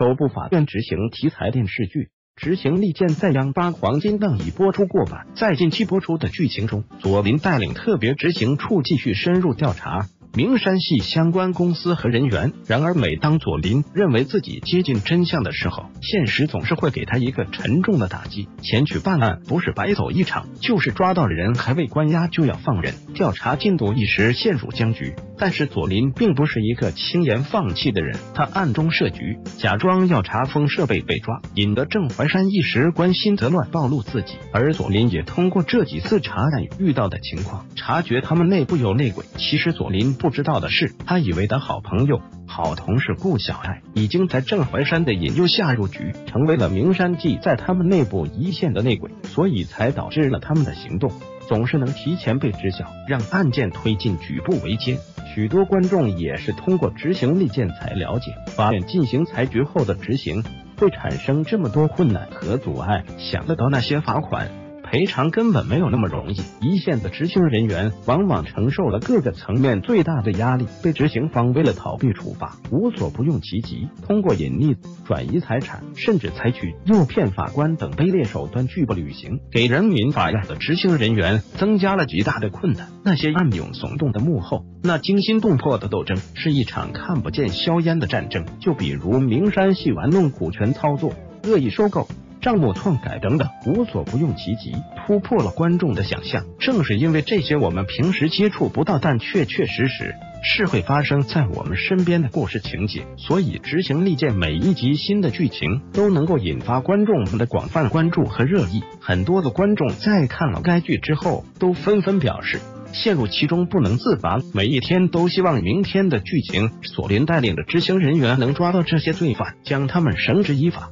首部法院执行题材电视剧。执行利剑在央八黄金档已播出过半，在近期播出的剧情中，左林带领特别执行处继续深入调查。名山系相关公司和人员。然而，每当左林认为自己接近真相的时候，现实总是会给他一个沉重的打击。前去办案不是白走一场，就是抓到人还未关押就要放人，调查进度一时陷入僵局。但是左林并不是一个轻言放弃的人，他暗中设局，假装要查封设备被抓，引得郑怀山一时关心则乱，暴露自己。而左林也通过这几次查案遇到的情况，察觉他们内部有内鬼。其实左林。不知道的是，他以为的好朋友、好同事顾小爱，已经在郑怀山的引诱下入局，成为了名山记在他们内部一线的内鬼，所以才导致了他们的行动总是能提前被知晓，让案件推进举步维艰。许多观众也是通过执行利剑才了解，法院进行裁决后的执行会产生这么多困难和阻碍，想得到那些罚款。赔偿根本没有那么容易，一线的执行人员往往承受了各个层面最大的压力，被执行方为了逃避处罚，无所不用其极，通过隐匿、转移财产，甚至采取诱骗法官等卑劣手段拒不履行，给人民法院的执行人员增加了极大的困难。那些暗涌耸动的幕后，那惊心动魄的斗争，是一场看不见硝烟的战争。就比如名山系玩弄股权操作、恶意收购。账目篡改等等，无所不用其极，突破了观众的想象。正是因为这些我们平时接触不到，但确确实实是会发生在我们身边的故事情节，所以执行利剑每一集新的剧情都能够引发观众们的广泛关注和热议。很多的观众在看了该剧之后，都纷纷表示陷入其中不能自拔，每一天都希望明天的剧情，索林带领的执行人员能抓到这些罪犯，将他们绳之以法。